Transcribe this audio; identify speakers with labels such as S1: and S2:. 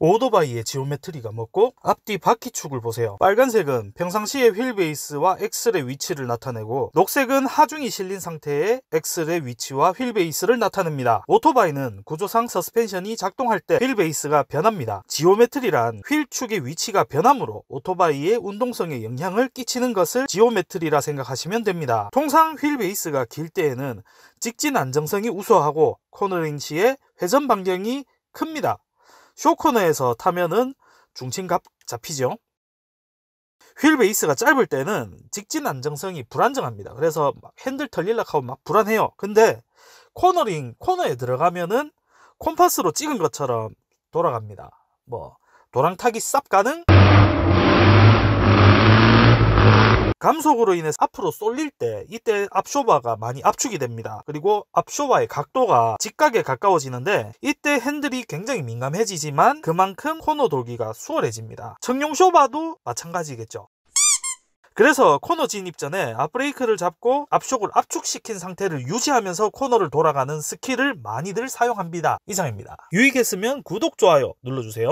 S1: 오토바이의 geometry가 먹고 앞뒤 바퀴축을 보세요. 빨간색은 평상시의 wheel base와 axle의 위치를 나타내고 녹색은 하중이 실린 상태의 axle의 위치와 wheel base를 나타냅니다. 오토바이는 구조상 서스펜션이 작동할 때 wheel base가 변합니다. geometry란 휠축의 위치가 변함으로 오토바이의 운동성에 영향을 끼치는 것을 geometry라 생각하시면 됩니다. 통상 wheel base가 길 때에는 직진 안정성이 우수하고 코너링 시에 회전 반경이 큽니다. 쇼코너에서 타면은 중심값 잡히죠. wheel base가 짧을 때는 직진 안정성이 불안정합니다. 그래서 핸들 털릴락 하고 막 불안해요. 근데 코너링, 코너에 들어가면은 콤파스로 찍은 것처럼 돌아갑니다. 뭐, 도랑타기 쌉 가능? 감속으로 인해서 앞으로 쏠릴 때 이때 앞쇼바가 많이 압축이 됩니다. 그리고 앞쇼바의 각도가 직각에 가까워지는데 이때 핸들이 굉장히 민감해지지만 그만큼 코너 돌기가 수월해집니다. 청룡 쇼바도 마찬가지겠죠. 그래서 코너 진입 전에 앞브레이크를 잡고 앞쪽을 압축시킨 상태를 유지하면서 코너를 돌아가는 스킬을 많이들 사용합니다. 이상입니다. 유익했으면 구독, 좋아요 눌러주세요.